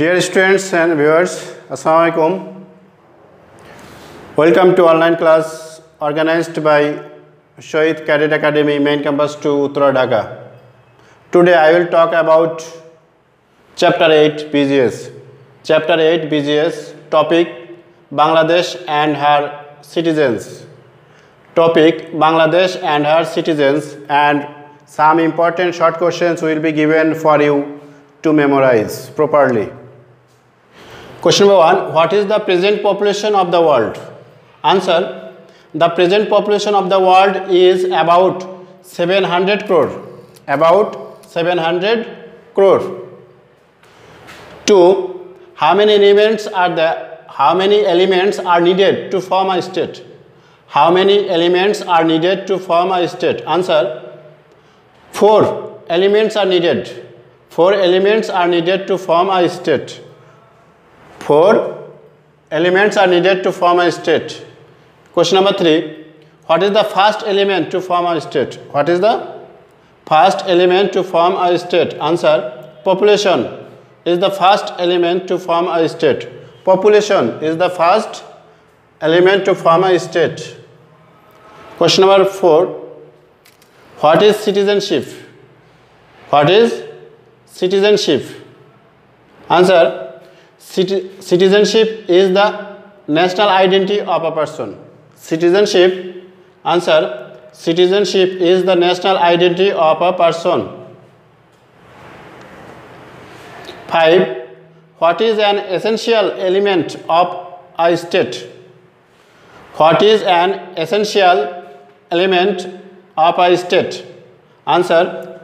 Dear students and viewers, Assalamu alaikum. Welcome to online class organized by Shahid Cadet Academy main campus to Uttara Dhaka. Today I will talk about chapter 8 BGS. Chapter 8 BGS topic Bangladesh and her citizens. Topic Bangladesh and her citizens and some important short questions will be given for you to memorize properly. Question number one What is the present population of the world? Answer The present population of the world is about 700 crore. About 700 crore. Two, how many elements are the how many elements are needed to form a state? How many elements are needed to form a state? Answer Four elements are needed. Four elements are needed to form a state. Four elements are needed to form a state. Question number three. What is the first element to form a state? What is the first element to form a state? Answer. Population is the first element to form a state. Population is the first element to form a state. Question number four. What is citizenship? What is citizenship? Answer Citizenship is the national identity of a person. Citizenship, answer Citizenship is the national identity of a person. 5. What is an essential element of a state? What is an essential element of a state? Answer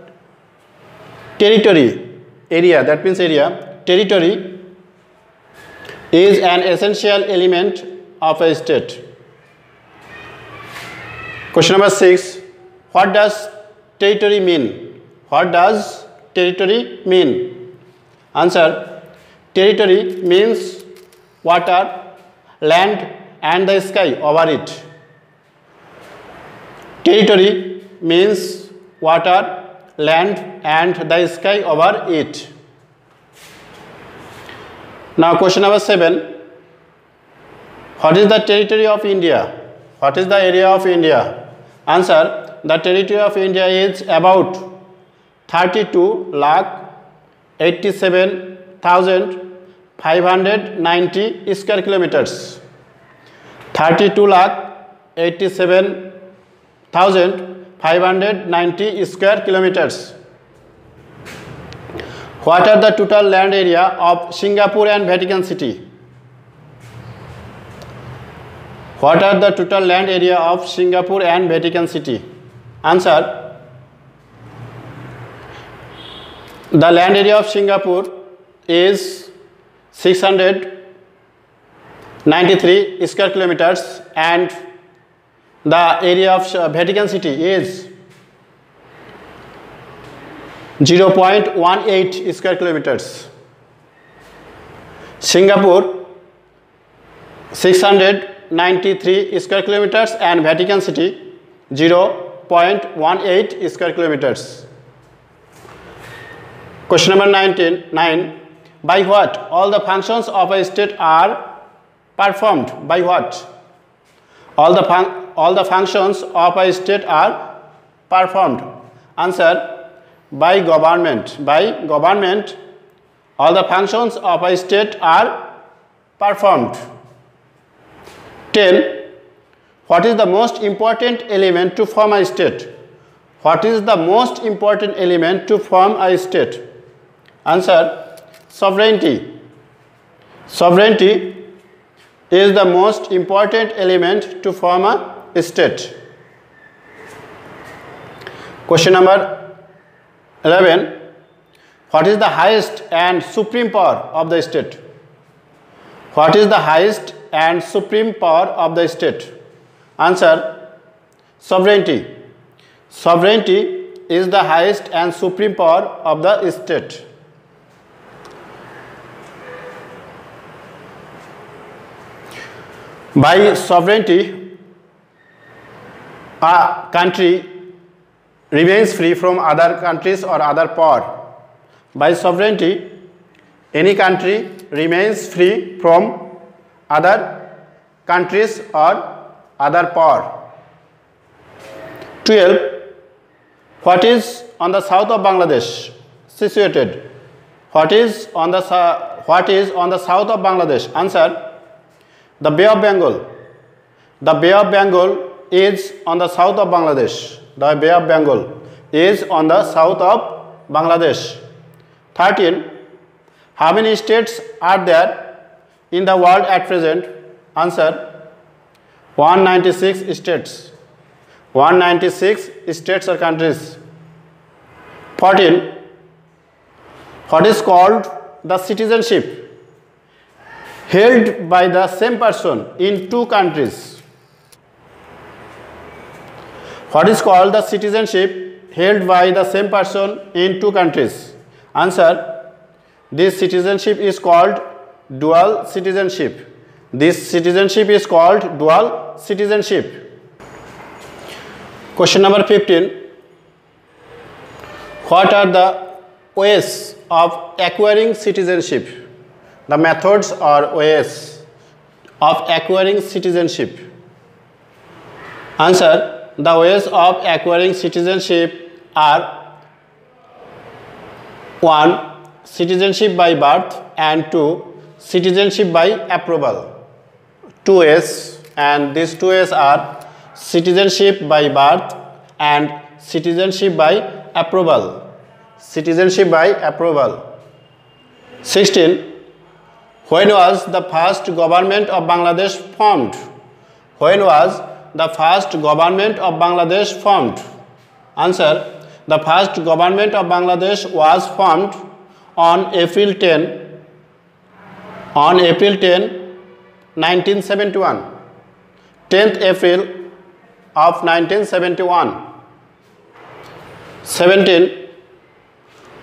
Territory, area, that means area. Territory is an essential element of a state. Question number 6. What does territory mean? What does territory mean? Answer. Territory means water, land and the sky over it. Territory means water, land and the sky over it. Now question number 7. What is the territory of India? What is the area of India? Answer. The territory of India is about 32 lakh 87,590 square kilometers. 32 lakh 87,590 square kilometers. What are the total land area of Singapore and Vatican City? What are the total land area of Singapore and Vatican City? Answer. The land area of Singapore is 693 square kilometers and the area of Vatican City is 0.18 square kilometers. Singapore 693 square kilometers and Vatican City 0.18 square kilometers. Question number 19, 9. By what all the functions of a state are performed? By what? All the, all the functions of a state are performed. Answer by government. By government, all the functions of a state are performed. 10. What is the most important element to form a state? What is the most important element to form a state? Answer Sovereignty. Sovereignty is the most important element to form a state. Question number 11. What is the highest and supreme power of the state? What is the highest and supreme power of the state? Answer Sovereignty. Sovereignty is the highest and supreme power of the state. By sovereignty, a country remains free from other countries or other power. By sovereignty, Any country remains free from other countries or other power. 12. What is on the south of Bangladesh situated? What is on the what is on the south of Bangladesh? Answer. The Bay of Bengal. The Bay of Bengal is on the south of Bangladesh. The Bay of Bengal is on the south of Bangladesh. 13. How many states are there in the world at present? Answer 196 states. 196 states or countries. 14. What is called the citizenship held by the same person in two countries? What is called the citizenship held by the same person in two countries? Answer This citizenship is called dual citizenship. This citizenship is called dual citizenship. Question number 15. What are the ways of acquiring citizenship? The methods or ways of acquiring citizenship. Answer. The ways of acquiring citizenship are 1. Citizenship by birth and 2. Citizenship by approval. 2s and these 2s are citizenship by birth and citizenship by approval citizenship by approval 16 when was the first government of bangladesh formed when was the first government of bangladesh formed. Answer the first government of bangladesh was formed on april 10 on april 10 1971 10th april of 1971 17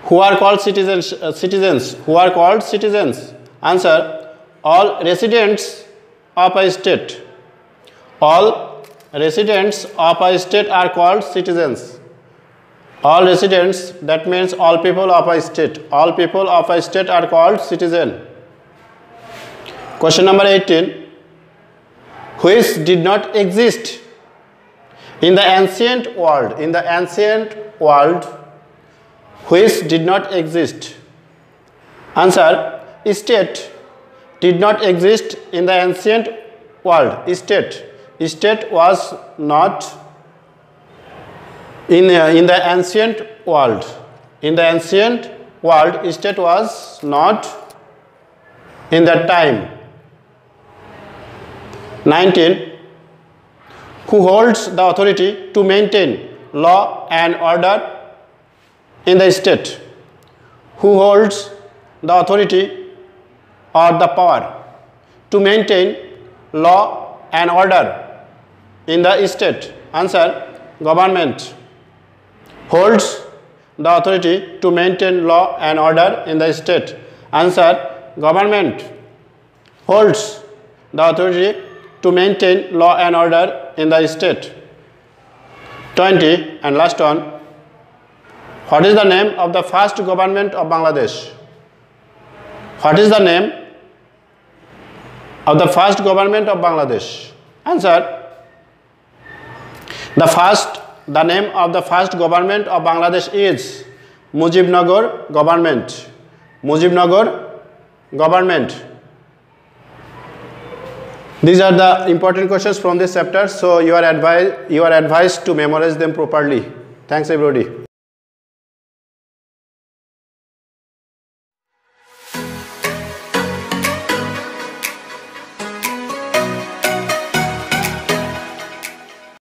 who are called citizens uh, citizens who are called citizens? Answer all residents of a state all residents of a state are called citizens all residents that means all people of a state all people of a state are called citizen question number 18 which did not exist in the ancient world in the ancient world which did not exist? Answer State did not exist in the ancient world. State. State was not in, uh, in the ancient world. In the ancient world, state was not in that time. 19. Who holds the authority to maintain law and order in the state who holds the authority or the power to maintain law and order in the state answer government holds the authority to maintain law and order in the state answer government holds the authority to maintain law and order in the state 20 and last one what is the name of the first government of Bangladesh? What is the name of the first government of Bangladesh? Answer. The first, the name of the first government of Bangladesh is Mujibnagar government. Mujibnagar government. These are the important questions from this chapter. So you are advised you are advised to memorize them properly. Thanks everybody.